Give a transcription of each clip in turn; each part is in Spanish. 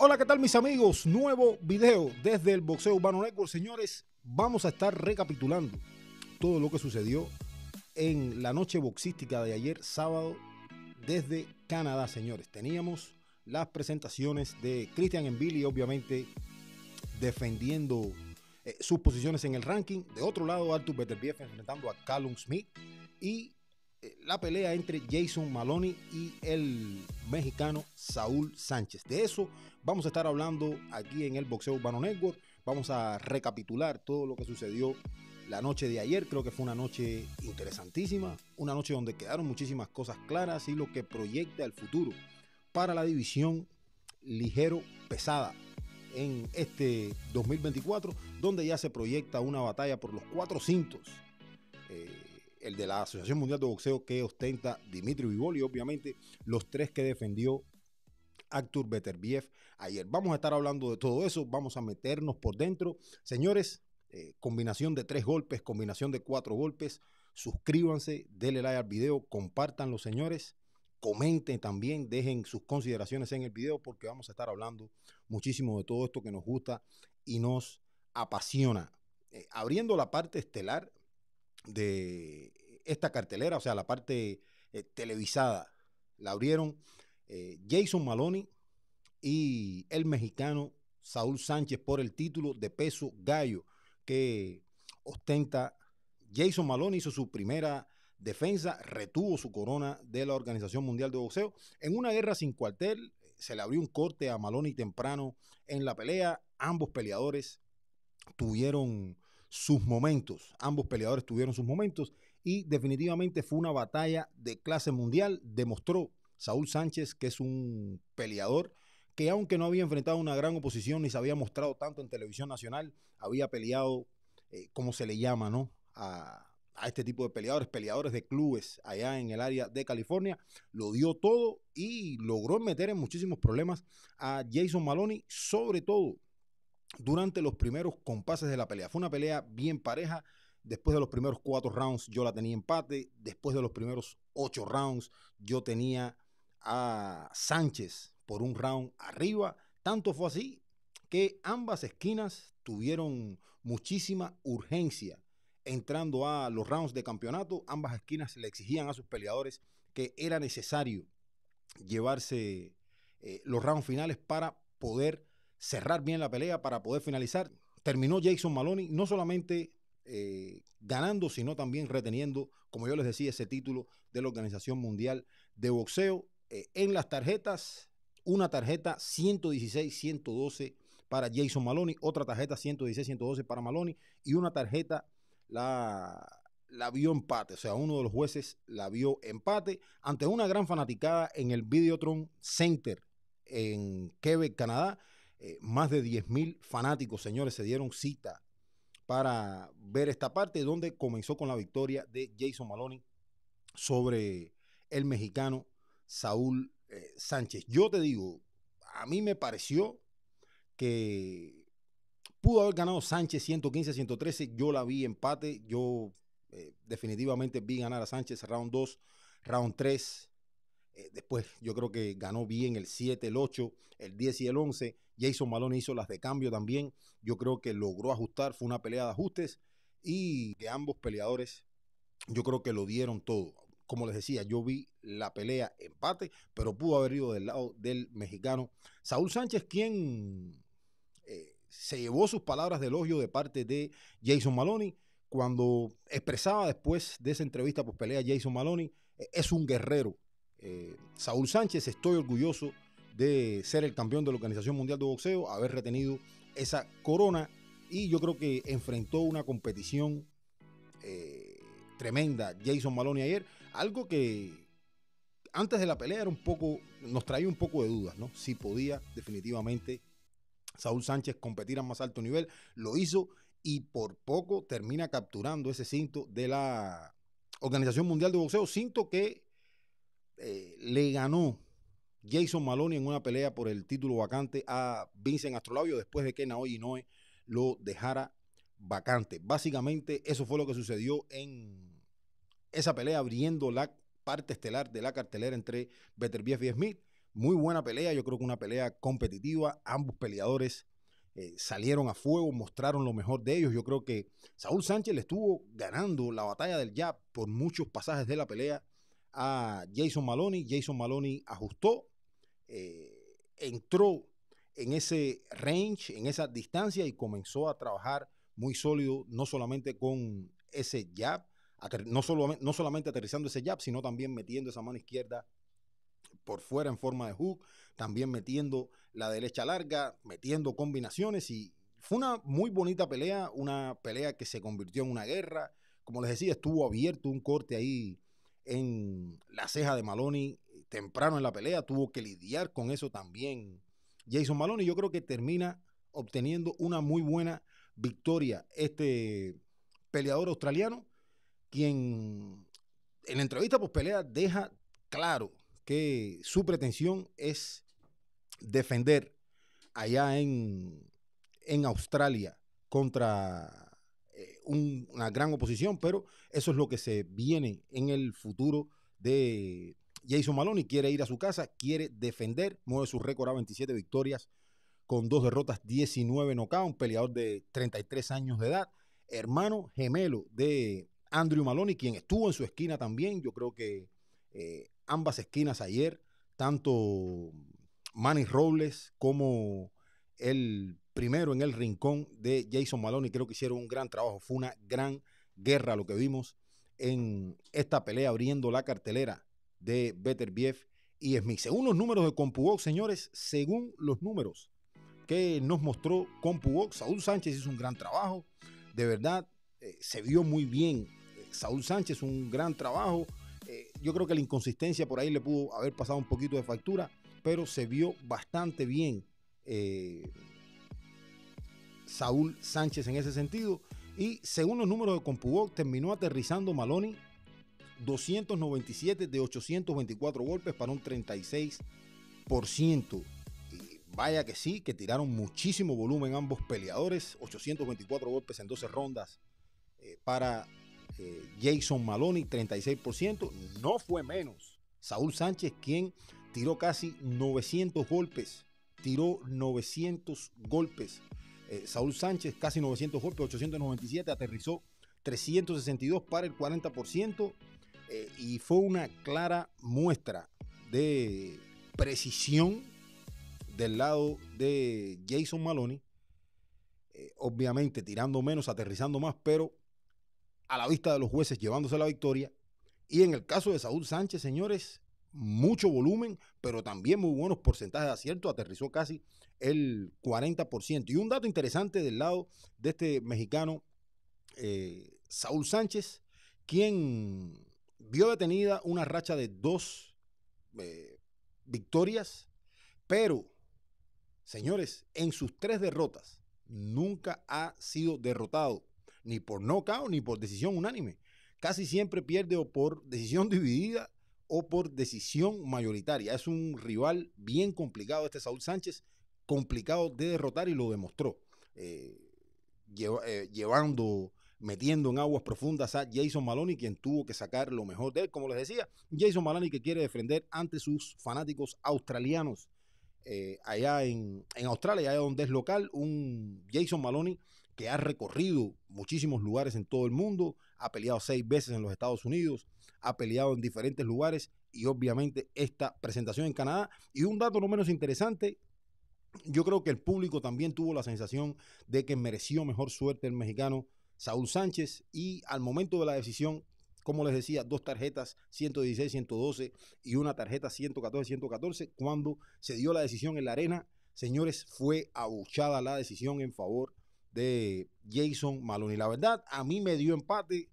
Hola, ¿qué tal mis amigos? Nuevo video desde el Boxeo Urbano Network. Señores, vamos a estar recapitulando todo lo que sucedió en la noche boxística de ayer sábado desde Canadá, señores. Teníamos las presentaciones de Christian Envili, obviamente defendiendo eh, sus posiciones en el ranking. De otro lado, Arthur Beterbiev enfrentando a Callum Smith y la pelea entre Jason Maloney y el mexicano Saúl Sánchez. De eso vamos a estar hablando aquí en el Boxeo Urbano Network. Vamos a recapitular todo lo que sucedió la noche de ayer. Creo que fue una noche interesantísima, una noche donde quedaron muchísimas cosas claras y lo que proyecta el futuro para la división ligero pesada en este 2024, donde ya se proyecta una batalla por los cuatro cintos. El de la Asociación Mundial de Boxeo que ostenta Dimitri Vivoli, obviamente los tres que defendió Artur Beterbiev ayer. Vamos a estar hablando de todo eso, vamos a meternos por dentro. Señores, eh, combinación de tres golpes, combinación de cuatro golpes. Suscríbanse, denle like al video, compartan los señores, comenten también, dejen sus consideraciones en el video porque vamos a estar hablando muchísimo de todo esto que nos gusta y nos apasiona. Eh, abriendo la parte estelar, de esta cartelera, o sea, la parte eh, televisada, la abrieron eh, Jason Maloney y el mexicano Saúl Sánchez por el título de peso gallo que ostenta Jason Maloney hizo su primera defensa, retuvo su corona de la Organización Mundial de Boxeo. En una guerra sin cuartel, se le abrió un corte a Maloney temprano en la pelea. Ambos peleadores tuvieron sus momentos. Ambos peleadores tuvieron sus momentos y definitivamente fue una batalla de clase mundial. Demostró Saúl Sánchez que es un peleador que aunque no había enfrentado una gran oposición ni se había mostrado tanto en televisión nacional, había peleado, eh, como se le llama, ¿no? A, a este tipo de peleadores, peleadores de clubes allá en el área de California, lo dio todo y logró meter en muchísimos problemas a Jason Maloney, sobre todo durante los primeros compases de la pelea. Fue una pelea bien pareja. Después de los primeros cuatro rounds yo la tenía empate. Después de los primeros ocho rounds yo tenía a Sánchez por un round arriba. Tanto fue así que ambas esquinas tuvieron muchísima urgencia entrando a los rounds de campeonato. Ambas esquinas le exigían a sus peleadores que era necesario llevarse eh, los rounds finales para poder cerrar bien la pelea para poder finalizar. Terminó Jason Maloney no solamente eh, ganando, sino también reteniendo, como yo les decía, ese título de la Organización Mundial de Boxeo. Eh, en las tarjetas, una tarjeta 116-112 para Jason Maloney, otra tarjeta 116-112 para Maloney y una tarjeta la, la vio empate, o sea, uno de los jueces la vio empate ante una gran fanaticada en el Videotron Center en Quebec, Canadá. Eh, más de 10 mil fanáticos, señores, se dieron cita para ver esta parte donde comenzó con la victoria de Jason Maloney sobre el mexicano Saúl eh, Sánchez. Yo te digo, a mí me pareció que pudo haber ganado Sánchez 115-113. Yo la vi empate. Yo eh, definitivamente vi ganar a Sánchez round 2, round 3. Después yo creo que ganó bien el 7, el 8, el 10 y el 11. Jason Maloney hizo las de cambio también. Yo creo que logró ajustar, fue una pelea de ajustes y de ambos peleadores yo creo que lo dieron todo. Como les decía, yo vi la pelea empate, pero pudo haber ido del lado del mexicano Saúl Sánchez, quien eh, se llevó sus palabras de elogio de parte de Jason Maloney cuando expresaba después de esa entrevista por pelea Jason Maloney, eh, es un guerrero. Eh, Saúl Sánchez, estoy orgulloso de ser el campeón de la Organización Mundial de Boxeo, haber retenido esa corona y yo creo que enfrentó una competición eh, tremenda Jason Maloney ayer, algo que antes de la pelea era un poco, nos traía un poco de dudas, ¿no? Si podía definitivamente Saúl Sánchez competir a más alto nivel, lo hizo y por poco termina capturando ese cinto de la Organización Mundial de Boxeo, cinto que eh, le ganó Jason Maloney en una pelea por el título vacante a Vincent Astrolabio después de que Naoya Inoue lo dejara vacante. Básicamente eso fue lo que sucedió en esa pelea abriendo la parte estelar de la cartelera entre Beterbiev y Smith. muy buena pelea, yo creo que una pelea competitiva, ambos peleadores eh, salieron a fuego, mostraron lo mejor de ellos. Yo creo que Saúl Sánchez le estuvo ganando la batalla del jab por muchos pasajes de la pelea a Jason Maloney. Jason Maloney ajustó, eh, entró en ese range, en esa distancia y comenzó a trabajar muy sólido, no solamente con ese jab, no, no solamente aterrizando ese jab, sino también metiendo esa mano izquierda por fuera en forma de hook, también metiendo la derecha larga, metiendo combinaciones y fue una muy bonita pelea, una pelea que se convirtió en una guerra. Como les decía, estuvo abierto un corte ahí en la ceja de Maloney temprano en la pelea, tuvo que lidiar con eso también Jason Maloney. Yo creo que termina obteniendo una muy buena victoria este peleador australiano, quien en la entrevista post pelea deja claro que su pretensión es defender allá en, en Australia contra una gran oposición, pero eso es lo que se viene en el futuro de Jason Maloney. Quiere ir a su casa, quiere defender, mueve su récord a 27 victorias con dos derrotas, 19 knockouts, un peleador de 33 años de edad, hermano gemelo de Andrew Maloney, quien estuvo en su esquina también. Yo creo que eh, ambas esquinas ayer, tanto Manny Robles como el primero en el rincón de Jason Maloney, creo que hicieron un gran trabajo. Fue una gran guerra lo que vimos en esta pelea abriendo la cartelera de Better Bief y Smith. Según los números de CompuBox, señores, según los números que nos mostró CompuBox, Saúl Sánchez hizo un gran trabajo. De verdad, eh, se vio muy bien. Eh, Saúl Sánchez, un gran trabajo. Eh, yo creo que la inconsistencia por ahí le pudo haber pasado un poquito de factura, pero se vio bastante bien Saúl Sánchez en ese sentido. Y según los números de CompuBox, terminó aterrizando Maloney 297 de 824 golpes para un 36%. Y vaya que sí, que tiraron muchísimo volumen ambos peleadores. 824 golpes en 12 rondas eh, para eh, Jason Maloney, 36%. No fue menos. Saúl Sánchez, quien tiró casi 900 golpes. Tiró 900 golpes. Eh, Saúl Sánchez, casi 900 golpes, 897, aterrizó 362 para el 40%. Eh, y fue una clara muestra de precisión del lado de Jason Maloney, eh, obviamente tirando menos, aterrizando más, pero a la vista de los jueces llevándose la victoria. Y en el caso de Saúl Sánchez, señores, mucho volumen, pero también muy buenos porcentajes de acierto, aterrizó casi el 40%. Y un dato interesante del lado de este mexicano, eh, Saúl Sánchez, quien vio detenida una racha de dos eh, victorias, pero, señores, en sus tres derrotas nunca ha sido derrotado, ni por nocaut ni por decisión unánime. Casi siempre pierde o por decisión dividida o por decisión mayoritaria. Es un rival bien complicado este Saúl Sánchez, complicado de derrotar y lo demostró, eh, eh, llevando metiendo en aguas profundas a Jason Maloney, quien tuvo que sacar lo mejor de él. Como les decía, Jason Maloney que quiere defender ante sus fanáticos australianos eh, allá en, Australia, allá donde es local, un Jason Maloney que ha recorrido muchísimos lugares en todo el mundo, ha peleado seis veces en los Estados Unidos, ha peleado en diferentes lugares y obviamente esta presentación en Canadá. Y un dato no menos interesante, yo creo que el público también tuvo la sensación de que mereció mejor suerte el mexicano Saúl Sánchez y al momento de la decisión, como les decía, dos tarjetas 116, 112 y una tarjeta 114, 114. Cuando se dio la decisión en la arena, señores, fue abuchada la decisión en favor de Jason Maloney. La verdad, a mí me dio empate,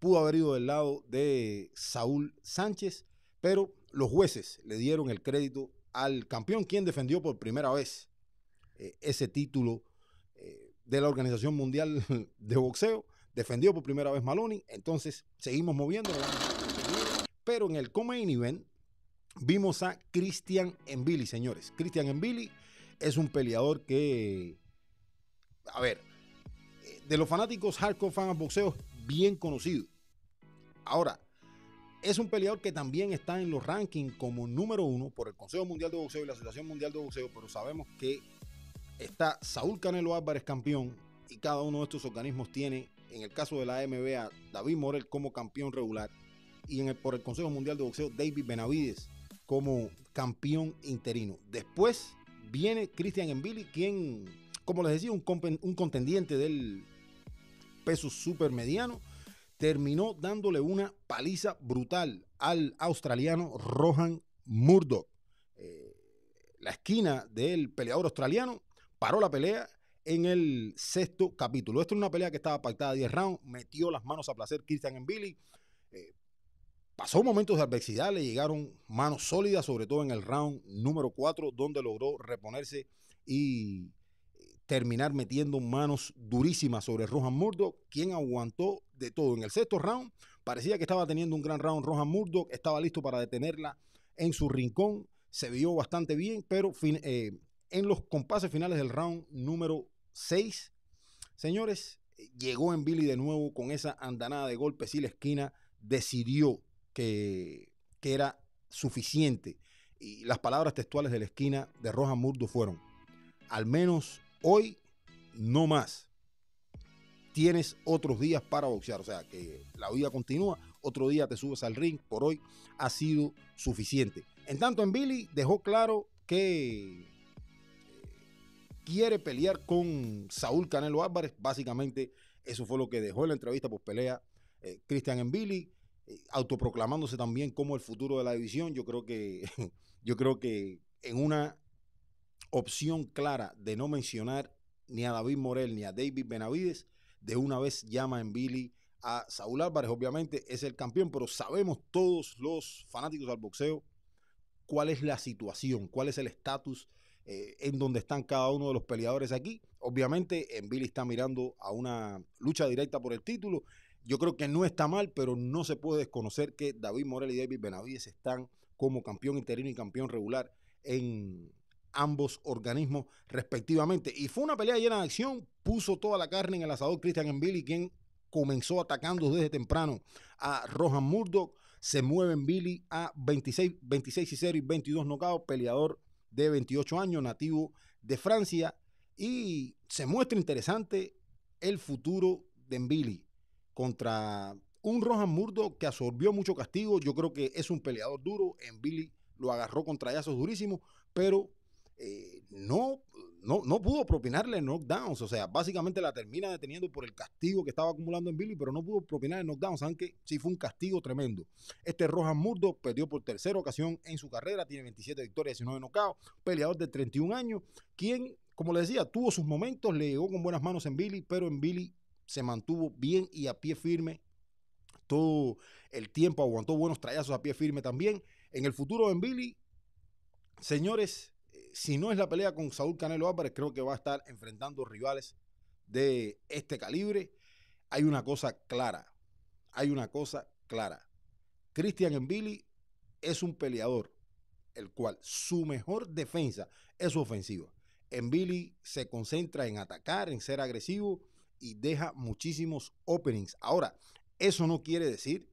pudo haber ido del lado de Saúl Sánchez, pero los jueces le dieron el crédito al campeón, quien defendió por primera vez eh, ese título de la Organización Mundial de Boxeo. Defendió por primera vez Maloney. Entonces, seguimos moviendo. Pero en el Comain Event vimos a Christian Envili, señores. Christian Envili es un peleador que, a ver, de los fanáticos hardcore fans boxeo, bien conocido. Ahora, es un peleador que también está en los rankings como número uno por el Consejo Mundial de Boxeo y la Asociación Mundial de Boxeo, pero sabemos que está Saúl Canelo Álvarez campeón y cada uno de estos organismos tiene, en el caso de la AMB, David Morel como campeón regular y en el, por el Consejo Mundial de Boxeo David Benavides como campeón interino. Después viene Christian Envili, quien, como les decía, un, un contendiente del peso super mediano terminó dándole una paliza brutal al australiano Rohan Murdoch. Eh, la esquina del peleador australiano paró la pelea en el sexto capítulo. Esto es una pelea que estaba pactada a 10 rounds, metió las manos a placer Christian en Billy. Eh, pasó momentos de adversidad, le llegaron manos sólidas, sobre todo en el round número 4, donde logró reponerse y terminar metiendo manos durísimas sobre Rohan Murdoch, quien aguantó de todo. En el sexto round parecía que estaba teniendo un gran round Rohan Murdoch, estaba listo para detenerla en su rincón, se vio bastante bien, pero eh, en los compases finales del round número 6, señores, llegó en Billy de nuevo con esa andanada de golpes y la esquina decidió que, que era suficiente. Y las palabras textuales de la esquina de Rohan Murdoch fueron, al menos Hoy no más. Tienes otros días para boxear, o sea que la vida continúa, otro día te subes al ring, por hoy ha sido suficiente. En tanto, en Billy dejó claro que eh, quiere pelear con Saúl Canelo Álvarez, básicamente eso fue lo que dejó en la entrevista por pelea eh, Cristian en Billy, eh, autoproclamándose también como el futuro de la división. Yo creo que, yo creo que en una opción clara de no mencionar ni a David Morel ni a David Benavides, de una vez llama en Billy a Saúl Álvarez. Obviamente es el campeón, pero sabemos todos los fanáticos del boxeo cuál es la situación, cuál es el estatus eh, en donde están cada uno de los peleadores aquí. Obviamente en Billy está mirando a una lucha directa por el título. Yo creo que no está mal, pero no se puede desconocer que David Morel y David Benavides están como campeón interino y campeón regular en, ambos organismos respectivamente. Y fue una pelea llena de acción, puso toda la carne en el asador Christian Billy, quien comenzó atacando desde temprano a Rohan Murdoch, se mueve en Billy a 26, 26 y 0 y 22 nocaos, peleador de 28 años, nativo de Francia, y se muestra interesante el futuro de Billy contra un Rohan Murdoch que absorbió mucho castigo. Yo creo que es un peleador duro. En Billy lo agarró con trayazos durísimos, pero eh, no, no, no pudo propinarle knockdowns. O sea, básicamente la termina deteniendo por el castigo que estaba acumulando en Billy, pero no pudo propinarle knockdowns, aunque sí fue un castigo tremendo. Este Rohan Murdo perdió por tercera ocasión en su carrera, tiene 27 victorias, 19 knockouts, peleador de 31 años, quien, como le decía, tuvo sus momentos, le llegó con buenas manos en Billy, pero en Billy se mantuvo bien y a pie firme todo el tiempo, aguantó buenos trayazos a pie firme también. En el futuro en Billy, señores, si no es la pelea con Saúl Canelo Álvarez, creo que va a estar enfrentando rivales de este calibre. Hay una cosa clara, hay una cosa clara. Christian Envili es un peleador, el cual su mejor defensa es su ofensiva. Envili se concentra en atacar, en ser agresivo y deja muchísimos openings. Ahora, eso no quiere decir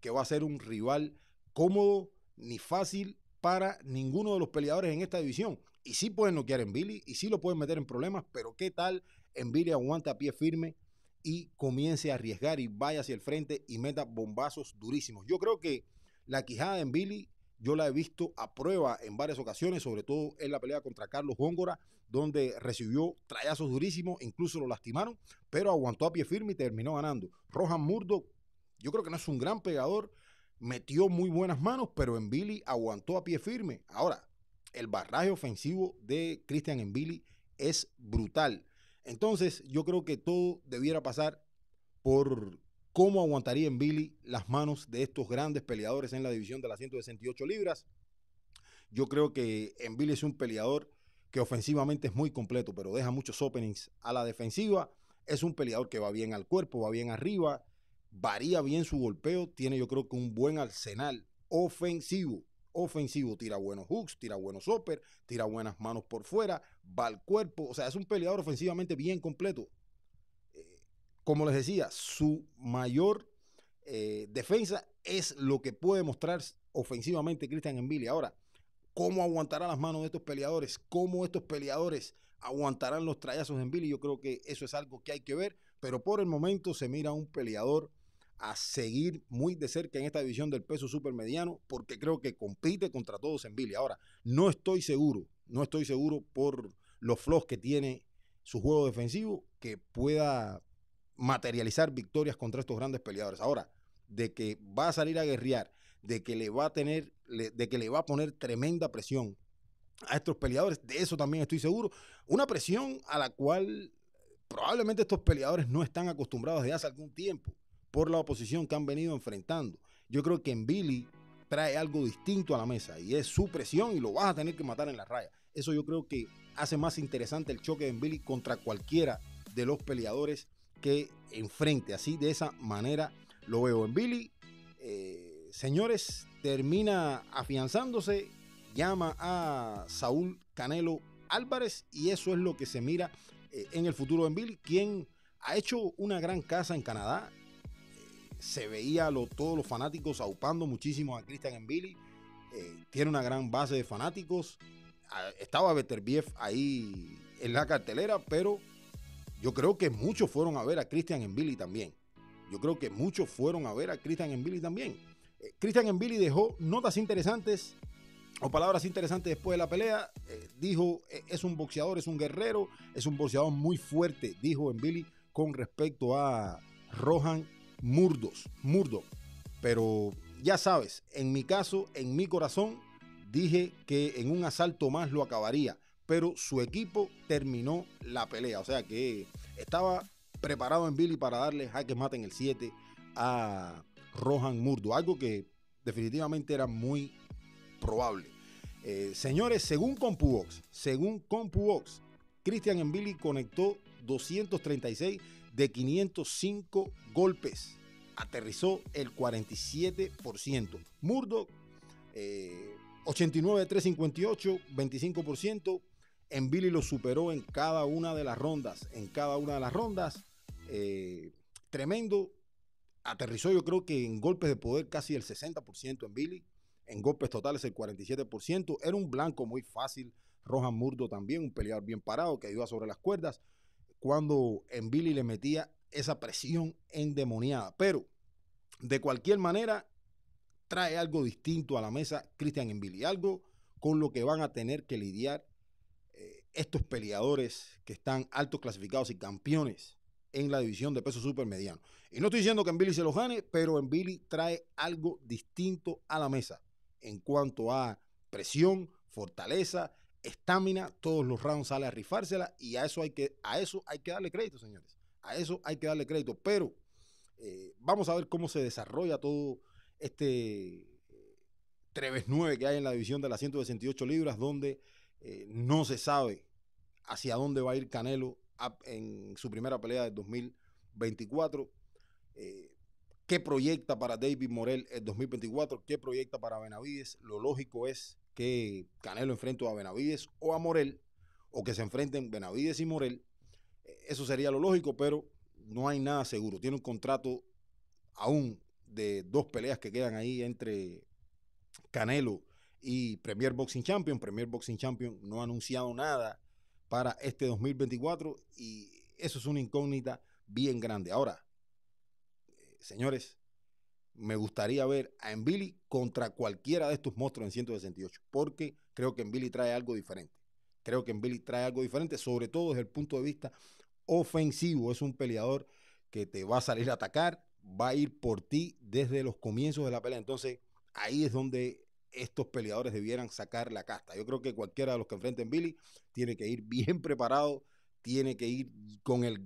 que va a ser un rival cómodo ni fácil para ninguno de los peleadores en esta división. Y sí pueden noquear en Billy y sí lo pueden meter en problemas, pero ¿qué tal en Billy aguanta a pie firme y comience a arriesgar y vaya hacia el frente y meta bombazos durísimos? Yo creo que la quijada en Billy yo la he visto a prueba en varias ocasiones, sobre todo en la pelea contra Carlos Góngora, donde recibió trayazos durísimos, incluso lo lastimaron, pero aguantó a pie firme y terminó ganando. Rohan Murdo, yo creo que no es un gran pegador, metió muy buenas manos, pero en Billy aguantó a pie firme. Ahora, el barraje ofensivo de Christian Billy es brutal. Entonces, yo creo que todo debiera pasar por cómo aguantaría en Billy las manos de estos grandes peleadores en la división de las 168 libras. Yo creo que en Billy es un peleador que ofensivamente es muy completo, pero deja muchos openings a la defensiva. Es un peleador que va bien al cuerpo, va bien arriba, varía bien su golpeo, tiene yo creo que un buen arsenal ofensivo. Ofensivo, tira buenos hooks, tira buenos upper, tira buenas manos por fuera, va al cuerpo, o sea, es un peleador ofensivamente bien completo. Eh, como les decía, su mayor eh, defensa es lo que puede mostrar ofensivamente Christian Billy. Ahora, ¿cómo aguantará las manos de estos peleadores? ¿Cómo estos peleadores aguantarán los trayazos Billy? Yo creo que eso es algo que hay que ver, pero por el momento se mira un peleador a seguir muy de cerca en esta división del peso supermediano porque creo que compite contra todos en Billy. Ahora, no estoy seguro, no estoy seguro por los flows que tiene su juego defensivo que pueda materializar victorias contra estos grandes peleadores. Ahora, de que va a salir a guerrear, de que le va a tener, de que le va a poner tremenda presión a estos peleadores, de eso también estoy seguro. Una presión a la cual probablemente estos peleadores no están acostumbrados desde hace algún tiempo por la oposición que han venido enfrentando. Yo creo que en Billy trae algo distinto a la mesa y es su presión y lo vas a tener que matar en la raya. Eso yo creo que hace más interesante el choque de Billy contra cualquiera de los peleadores que enfrente. Así de esa manera lo veo. En Billy, eh, señores, termina afianzándose, llama a Saúl Canelo Álvarez y eso es lo que se mira eh, en el futuro de Billy, quien ha hecho una gran casa en Canadá se veía lo, todos los fanáticos aupando muchísimo a Christian Billy. Eh, tiene una gran base de fanáticos. Ah, estaba Beterbiev ahí en la cartelera, pero yo creo que muchos fueron a ver a Christian Billy también. Yo creo que muchos fueron a ver a Christian Billy también. Eh, Christian Billy dejó notas interesantes o palabras interesantes después de la pelea. Eh, dijo, es un boxeador, es un guerrero, es un boxeador muy fuerte, dijo en Billy con respecto a Rohan Murdos, Murdo. Pero ya sabes, en mi caso, en mi corazón, dije que en un asalto más lo acabaría, pero su equipo terminó la pelea. O sea que estaba preparado en Billy para darle jaque mate en el 7 a Rohan Murdo, algo que definitivamente era muy probable. Eh, señores, según CompuBox, según CompuBox, Christian Billy conectó 236 de 505 golpes. Aterrizó el 47%. Murdoch, 89 de 358, 25%. En Billy lo superó en cada una de las rondas. En cada una de las rondas. Eh, tremendo. Aterrizó yo creo que en golpes de poder casi el 60% en Billy. En golpes totales el 47%. Era un blanco muy fácil. Rohan Murdo también, un peleador bien parado que iba sobre las cuerdas cuando en Billy le metía esa presión endemoniada. Pero de cualquier manera, trae algo distinto a la mesa Christian en Billy, algo con lo que van a tener que lidiar eh, estos peleadores que están altos clasificados y campeones en la división de peso supermediano. Y no estoy diciendo que Billy se los gane, pero en Billy trae algo distinto a la mesa en cuanto a presión, fortaleza estamina, todos los rounds sale a rifársela y a eso hay que, a eso hay que darle crédito, señores. A eso hay que darle crédito. Pero eh, vamos a ver cómo se desarrolla todo este 3x9 que hay en la división de las 168 libras, donde eh, no se sabe hacia dónde va a ir Canelo en su primera pelea del 2024. Eh, ¿Qué proyecta para David Morel el 2024? ¿Qué proyecta para Benavides? Lo lógico es que Canelo enfrente a Benavides o a Morel, o que se enfrenten Benavides y Morel. Eh, eso sería lo lógico, pero no hay nada seguro. Tiene un contrato aún de dos peleas que quedan ahí entre Canelo y Premier Boxing Champion. Premier Boxing Champion no ha anunciado nada para este 2024 y eso es una incógnita bien grande. Ahora, eh, señores, me gustaría ver a Envili contra cualquiera de estos monstruos en 168, porque creo que Envili trae algo diferente. Creo que Envili trae algo diferente, sobre todo desde el punto de vista ofensivo. Es un peleador que te va a salir a atacar, va a ir por ti desde los comienzos de la pelea. Entonces, ahí es donde estos peleadores debieran sacar la casta. Yo creo que cualquiera de los que enfrenten Billy tiene que ir bien preparado, tiene que ir con el,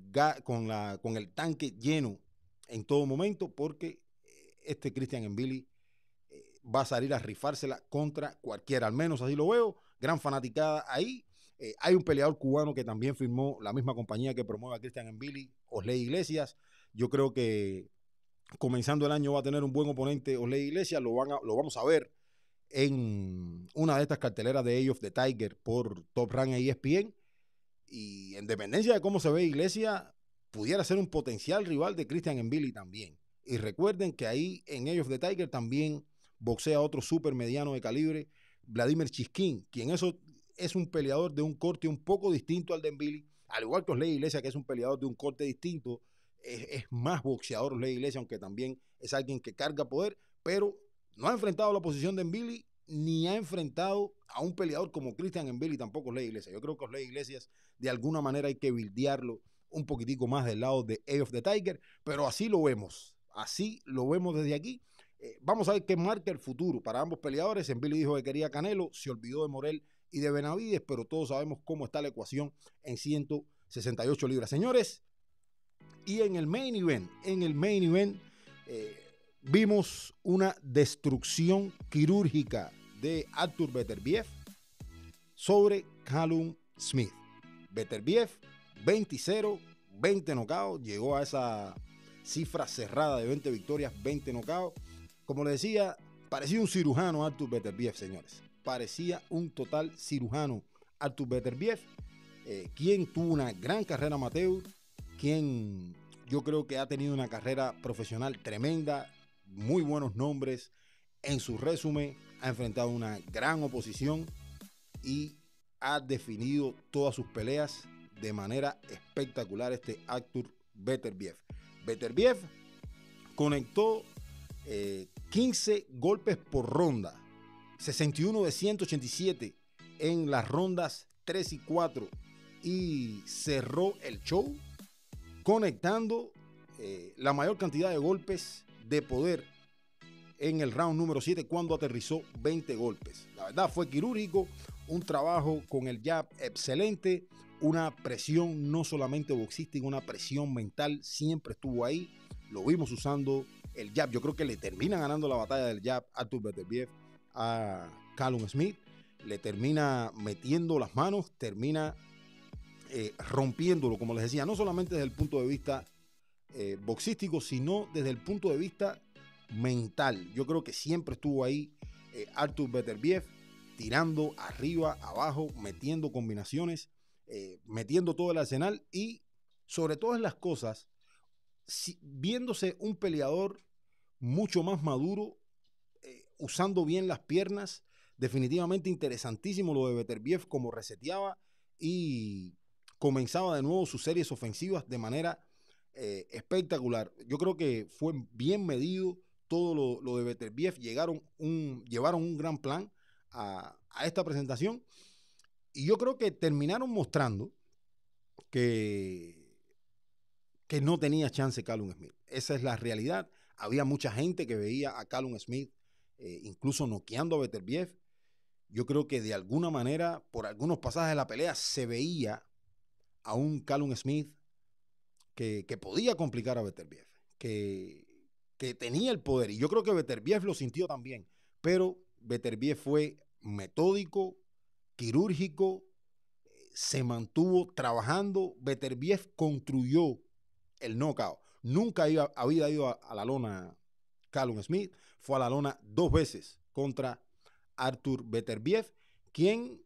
con la, con el tanque lleno en todo momento, porque este Christian Billy eh, va a salir a rifársela contra cualquiera, al menos así lo veo. Gran fanaticada ahí. Eh, hay un peleador cubano que también firmó la misma compañía que promueve a Christian Billy, Osley Iglesias. Yo creo que comenzando el año va a tener un buen oponente Osley Iglesias. Lo, van lo vamos a ver en una de estas carteleras de Age of the Tiger por Top Rank e ESPN. Y en dependencia de cómo se ve Iglesias, pudiera ser un potencial rival de Christian Billy también. Y recuerden que ahí en Age of the Tiger también boxea otro super mediano de calibre, Vladimir Chiskin, quien eso es un peleador de un corte un poco distinto al de Billy, al igual que Osley Iglesias, que es un peleador de un corte distinto, es, más boxeador Osley Iglesias, aunque también es alguien que carga poder, pero no ha enfrentado la posición de Billy ni ha enfrentado a un peleador como Christian Billy, tampoco Osley Iglesias. Yo creo que Osley Iglesias de alguna manera hay que bildearlo un poquitico más del lado de A of the Tiger, pero así lo vemos, así lo vemos desde aquí. Eh, vamos a ver qué marca el futuro para ambos peleadores. En Billy dijo que quería Canelo, se olvidó de Morel y de Benavides, pero todos sabemos cómo está la ecuación en 168 libras. Señores, y en el main event, en el main event, eh, vimos una destrucción quirúrgica de Arthur Beterbiev sobre Callum Smith. Beterbiev 20-0, 20 nocaos, llegó a esa cifra cerrada de 20 victorias, 20 nocaos. Como le decía, parecía un cirujano Artur Beterbiev, señores. Parecía un total cirujano Artur Beterbiev, eh, quien tuvo una gran carrera amateur, quien yo creo que ha tenido una carrera profesional tremenda, muy buenos nombres en su resumen, ha enfrentado una gran oposición y ha definido todas sus peleas de manera espectacular este Artur Beterbiev. Beterbiev conectó 15 eh, golpes por ronda, 61 de 187 en las rondas 3 y 4 y cerró el show conectando eh, la mayor cantidad de golpes de poder en el round número 7 cuando aterrizó 20 golpes. La verdad fue quirúrgico, un trabajo con el jab excelente, una presión no solamente boxística, una presión mental, siempre estuvo ahí. Lo vimos usando el jab. Yo creo que le termina ganando la batalla del jab a Beterbiev a Callum Smith. Le termina metiendo las manos, termina eh, rompiéndolo, como les decía, no solamente desde el punto de vista eh, boxístico, sino desde el punto de vista mental. Yo creo que siempre estuvo ahí eh, Artur Beterbiev tirando arriba, abajo, metiendo combinaciones, eh, metiendo todo el arsenal y sobre todas las cosas, viéndose un peleador mucho más maduro, eh, usando bien las piernas. Definitivamente interesantísimo lo de Beterbiev, como reseteaba y comenzaba de nuevo sus series ofensivas de manera espectacular. Yo creo que fue bien medido, todo lo, de Beterbiev, llegaron llevaron un gran plan a, esta presentación y yo creo que terminaron mostrando que, que no tenía chance Callum Smith. Esa es la realidad. Había mucha gente que veía a Callum Smith eh, incluso noqueando a Beterbiev. Yo creo que de alguna manera, por algunos pasajes de la pelea, se veía a un Callum Smith que, que podía complicar a Beterbiev, que, que tenía el poder. Y yo creo que Beterbiev lo sintió también. Pero Beterbiev fue metódico, quirúrgico, se mantuvo trabajando. Beterbiev construyó el knockout. Nunca había ido a, la lona Callum Smith. Fue a la lona dos veces contra Arthur Beterbiev, quien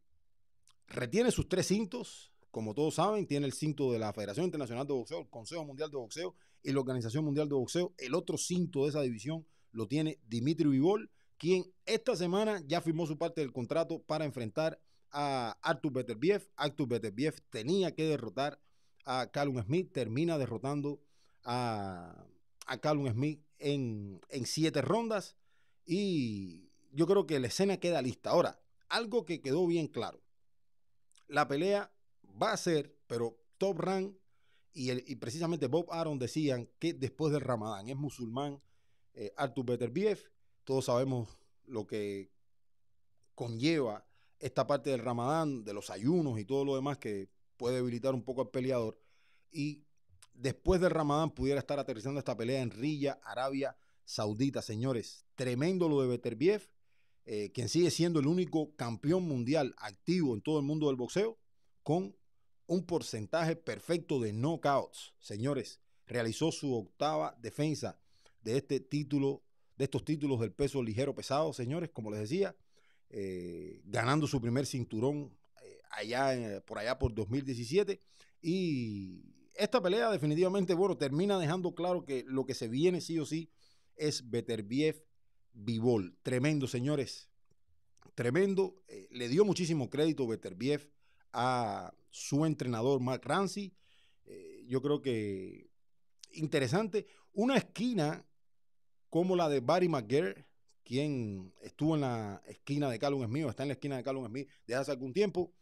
retiene sus tres cintos. Como todos saben, tiene el cinto de la Federación Internacional de Boxeo, el Consejo Mundial de Boxeo y la Organización Mundial de Boxeo. El otro cinto de esa división lo tiene Dimitri Vivol, quien esta semana ya firmó su parte del contrato para enfrentar a Artur Beterbiev. Artur Beterbiev tenía que derrotar a Callum Smith, termina derrotando a, a Smith en, en siete rondas y yo creo que la escena queda lista. Ahora, algo que quedó bien claro, la pelea va a ser, pero Top Rank y, precisamente Bob Aaron decían que después del Ramadán es musulmán eh, Artur Beterbiev. Todos sabemos lo que conlleva esta parte del Ramadán, de los ayunos y todo lo demás que puede debilitar un poco al peleador. Y después del Ramadán pudiera estar aterrizando esta pelea en Rilla, Arabia Saudita, señores. Tremendo lo de Beterbiev, eh, quien sigue siendo el único campeón mundial activo en todo el mundo del boxeo, con un porcentaje perfecto de knockouts. Señores, realizó su octava defensa de este título, de estos títulos del peso ligero pesado, señores, como les decía, eh, ganando su primer cinturón eh, allá por allá por 2017 y esta pelea definitivamente, bueno, termina dejando claro que lo que se viene sí o sí es Beterbiev Vivol. Tremendo, señores. Tremendo. Eh, le dio muchísimo crédito Beterbiev a su entrenador Mark Ramsey. Eh, yo creo que interesante. Una esquina como la de Barry McGuire, quien estuvo en la esquina de Callum Smith, está en la esquina de Callum Smith desde hace algún tiempo,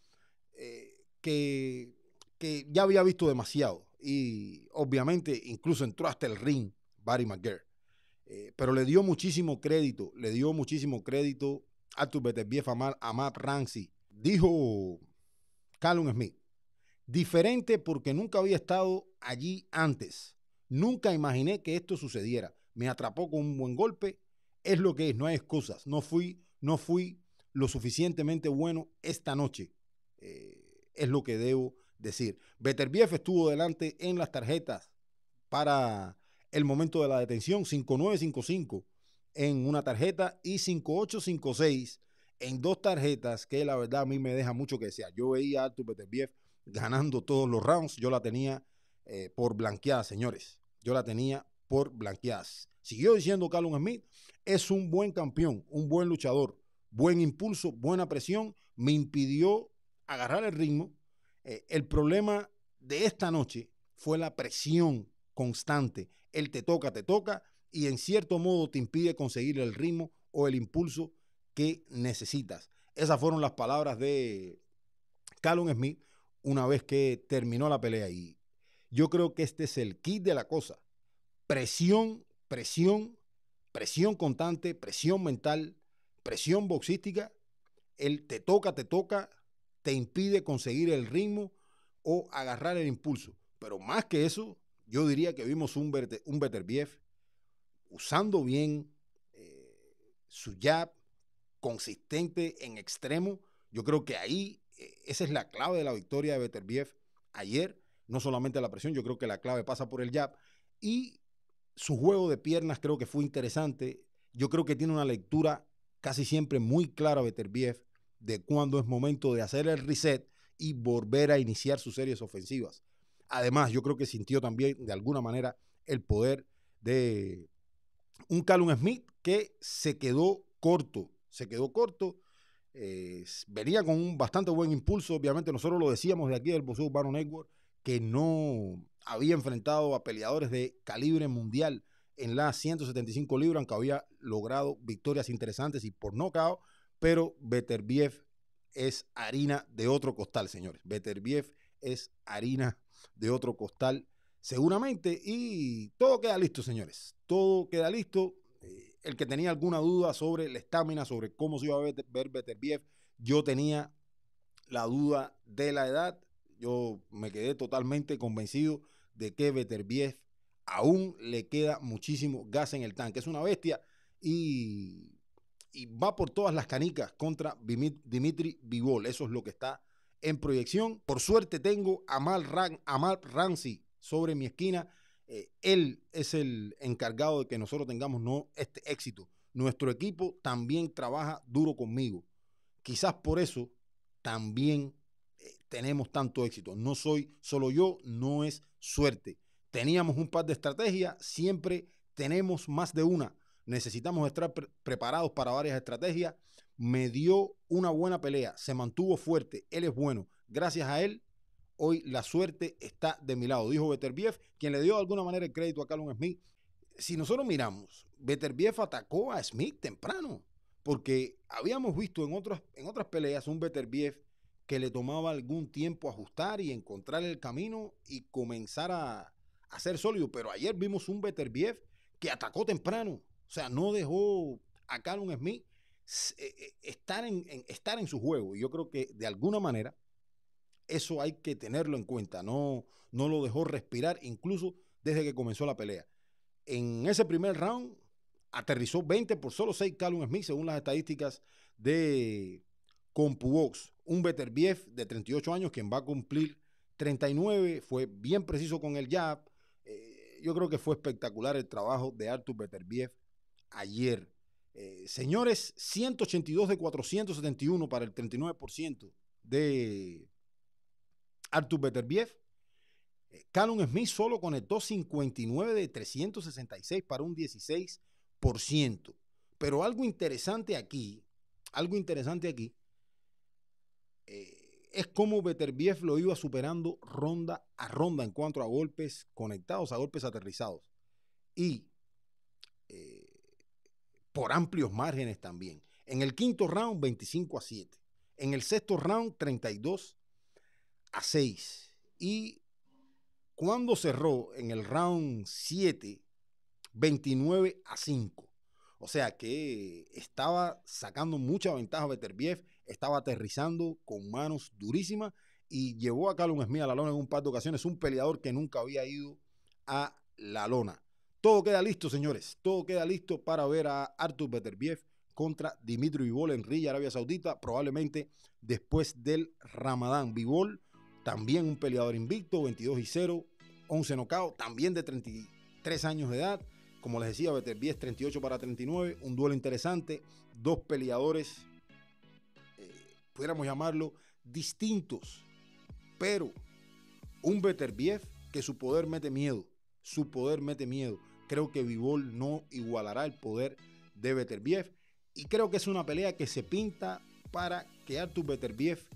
eh, que, que, ya había visto demasiado. Y obviamente incluso entró hasta el ring Barry McGuire. Eh, pero le dio muchísimo crédito, le dio muchísimo crédito a a, a Matt Ramsey. Dijo Callum Smith, diferente porque nunca había estado allí antes. Nunca imaginé que esto sucediera. Me atrapó con un buen golpe. Es lo que es, no hay excusas. No fui, no fui lo suficientemente bueno esta noche. Eh, es lo que debo decir. Beterbiev estuvo delante en las tarjetas para el momento de la detención, 5955 en una tarjeta y 5856 en dos tarjetas, que la verdad a mí me deja mucho que desear. Yo veía a Artur Beterbiev ganando todos los rounds, yo la tenía eh, por blanqueada, señores. Yo la tenía por blanqueadas. Siguió diciendo Callum Smith, es un buen campeón, un buen luchador, buen impulso, buena presión, me impidió agarrar el ritmo. Eh, el problema de esta noche fue la presión constante. Él te toca, te toca y en cierto modo te impide conseguir el ritmo o el impulso que necesitas. Esas fueron las palabras de Callum Smith una vez que terminó la pelea. Y yo creo que este es el kit de la cosa. Presión, presión, presión constante, presión mental, presión boxística. Él te toca, te toca, te impide conseguir el ritmo o agarrar el impulso. Pero más que eso, yo diría que vimos un, un Beterbiev usando bien eh, su jab, consistente en extremo. Yo creo que ahí eh, esa es la clave de la victoria de Beterbiev ayer. No solamente la presión, yo creo que la clave pasa por el jab. Y su juego de piernas creo que fue interesante. Yo creo que tiene una lectura casi siempre muy clara Beterbiev de cuándo es momento de hacer el reset y volver a iniciar sus series ofensivas. Además, yo creo que sintió también de alguna manera el poder de un Callum Smith que se quedó corto, se quedó corto, eh, venía con un bastante buen impulso, obviamente nosotros lo decíamos de aquí del Boxeo Urbano Network, que no había enfrentado a peleadores de calibre mundial en las 175 libras, aunque había logrado victorias interesantes y por nocaut, pero Beterbiev es harina de otro costal, señores. Beterbiev es harina de otro costal seguramente y todo queda listo, señores. Todo queda listo. Eh, el que tenía alguna duda sobre la estamina, sobre cómo se iba a ver, ver Beterbiev, yo tenía la duda de la edad. Yo me quedé totalmente convencido de que Beterbiev aún le queda muchísimo gas en el tanque. Es una bestia y, va por todas las canicas contra Dimitri Vivol. Eso es lo que está en proyección. Por suerte tengo a Mal, Ran, sobre mi esquina. Eh, él es el encargado de que nosotros tengamos no este éxito. Nuestro equipo también trabaja duro conmigo. Quizás por eso también eh, tenemos tanto éxito. No soy solo yo, no es suerte. Teníamos un par de estrategias, siempre tenemos más de una. Necesitamos estar preparados para varias estrategias me dio una buena pelea, se mantuvo fuerte, él es bueno. Gracias a él, hoy la suerte está de mi lado, dijo Beterbiev, quien le dio de alguna manera el crédito a Callum Smith. Si nosotros miramos, Beterbiev atacó a Smith temprano, porque habíamos visto en otras, en otras peleas un Beterbiev que le tomaba algún tiempo ajustar y encontrar el camino y comenzar a, ser sólido. Pero ayer vimos un Beterbiev que atacó temprano, o sea, no dejó a Callum Smith eh, eh, estar en, estar en su juego. Y yo creo que de alguna manera eso hay que tenerlo en cuenta. No, no lo dejó respirar incluso desde que comenzó la pelea. En ese primer round aterrizó 20 por solo 6 Callum Smith, según las estadísticas de CompuBox. Un Beterbiev de 38 años, quien va a cumplir 39, fue bien preciso con el jab. Eh, yo creo que fue espectacular el trabajo de Artur Beterbiev ayer. Eh, señores, 182 de 471 para el 39% de Artur Beterbiev. Eh, Callum Smith solo conectó 59 de 366 para un 16%. Pero algo interesante aquí, algo interesante aquí, eh, es cómo Beterbiev lo iba superando ronda a ronda en cuanto a golpes conectados, a golpes aterrizados. Y eh, por amplios márgenes también. En el quinto round, 25 a 7. En el sexto round, 32 a 6. Y cuando cerró en el round 7, 29 a 5. O sea que estaba sacando mucha ventaja Beterbiev, estaba aterrizando con manos durísimas y llevó a Callum Smith a la lona en un par de ocasiones. Un peleador que nunca había ido a la lona. Todo queda listo, señores. Todo queda listo para ver a Artur Beterbiev contra Dimitri Vivol en Riyadh, Arabia Saudita, probablemente después del Ramadán. Vivol, también un peleador invicto, 22 y 0, 11 nocaut, también de 33 años de edad. Como les decía, Beterbiev 38 para 39, un duelo interesante, dos peleadores, pudiéramos llamarlo, distintos, pero un Beterbiev que su poder mete miedo, su poder mete miedo. Creo que Vivol no igualará el poder de Beterbiev y creo que es una pelea que se pinta para que Artur Beterbiev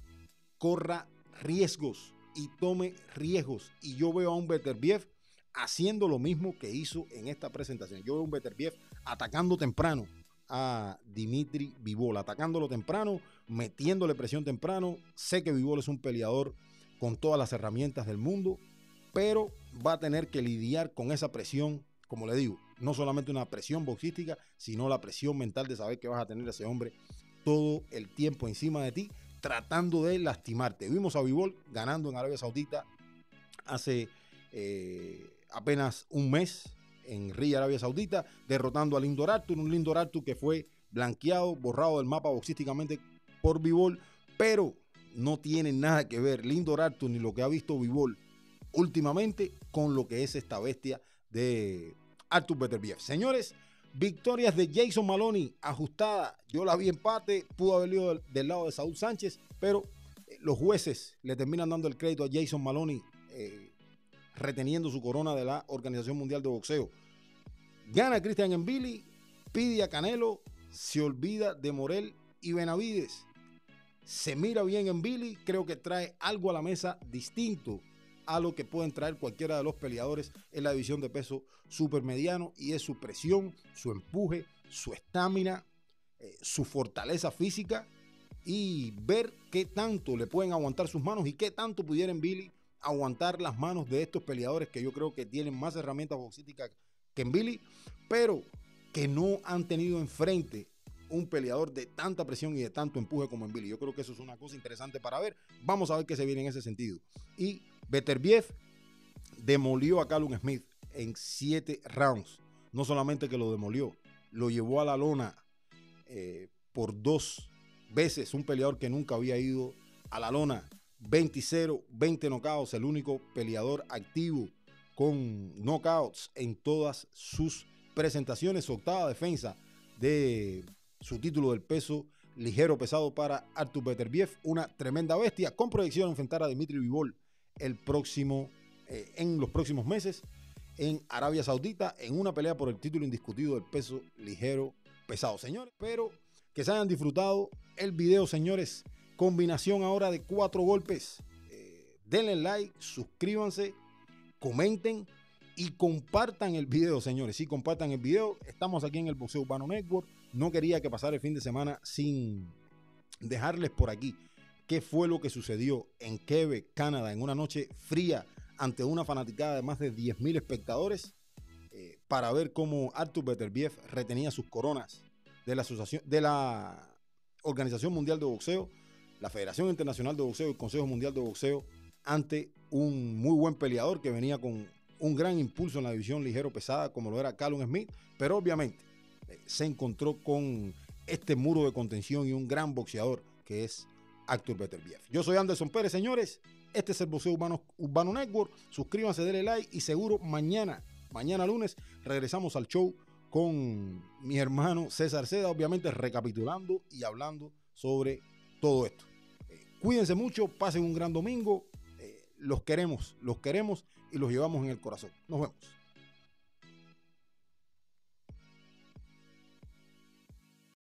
corra riesgos y tome riesgos. Y yo veo a un Beterbiev haciendo lo mismo que hizo en esta presentación. Yo veo a un Beterbiev atacando temprano a Dimitri Vivol, atacándolo temprano, metiéndole presión temprano. Sé que Vivol es un peleador con todas las herramientas del mundo, pero va a tener que lidiar con esa presión, como le digo, no solamente una presión boxística, sino la presión mental de saber que vas a tener a ese hombre todo el tiempo encima de ti, tratando de lastimarte. Vimos a Vivol ganando en Arabia Saudita hace eh, apenas un mes en Ría, Arabia Saudita, derrotando a Lindor Artur, un Lindor Artur que fue blanqueado, borrado del mapa boxísticamente por Vivol, pero no tiene nada que ver Lindor Artur ni lo que ha visto Vivol últimamente con lo que es esta bestia de Artur Beterbiev. Señores, victorias de Jason Maloney, ajustada. Yo la vi empate, pudo haber ido del, lado de Saúl Sánchez, pero eh, los jueces le terminan dando el crédito a Jason Maloney, eh, reteniendo su corona de la Organización Mundial de Boxeo. Gana Christian Embili, pide a Canelo, se olvida de Morel y Benavides. Se mira bien en Billy, creo que trae algo a la mesa distinto a lo que pueden traer cualquiera de los peleadores en la división de peso supermediano y es su presión, su empuje, su estamina, eh, su fortaleza física y ver qué tanto le pueden aguantar sus manos y qué tanto pudieran Billy aguantar las manos de estos peleadores que yo creo que tienen más herramientas boxísticas que en Billy, pero que no han tenido enfrente un peleador de tanta presión y de tanto empuje como en Billy. Yo creo que eso es una cosa interesante para ver. Vamos a ver qué se viene en ese sentido. Y Beterbiev demolió a Callum Smith en siete rounds. No solamente que lo demolió, lo llevó a la lona eh, por dos veces. Un peleador que nunca había ido a la lona. 20-0, 20 knockouts, el único peleador activo con knockouts en todas sus presentaciones. Octava defensa de su título del peso ligero pesado para Artur Beterbiev, una tremenda bestia con proyección a enfrentar a Dimitri Vivol el próximo, eh, en los próximos meses en Arabia Saudita en una pelea por el título indiscutido del peso ligero pesado, señores. Pero que se hayan disfrutado el video, señores. Combinación ahora de cuatro golpes. Eh, denle like, suscríbanse, comenten y compartan el video, señores. Sí, compartan el video. Estamos aquí en el Boxeo Urbano Network. No quería que pasara el fin de semana sin dejarles por aquí qué fue lo que sucedió en Quebec, Canadá, en una noche fría ante una fanaticada de más de 10.000 espectadores eh, para ver cómo Artur Beterbiev retenía sus coronas de la, asociación, de la Organización Mundial de Boxeo, la Federación Internacional de Boxeo y el Consejo Mundial de Boxeo ante un muy buen peleador que venía con un gran impulso en la división ligero pesada como lo era Callum Smith, pero obviamente eh, se encontró con este muro de contención y un gran boxeador que es Artur Beterbiev. Yo soy Anderson Pérez, señores. Este es el Boxeo Urbano, Urbano Network. Suscríbanse, denle like y seguro mañana, mañana lunes, regresamos al show con mi hermano César Seda, obviamente recapitulando y hablando sobre todo esto. Eh, cuídense mucho, pasen un gran domingo los queremos, los queremos y los llevamos en el corazón. Nos vemos.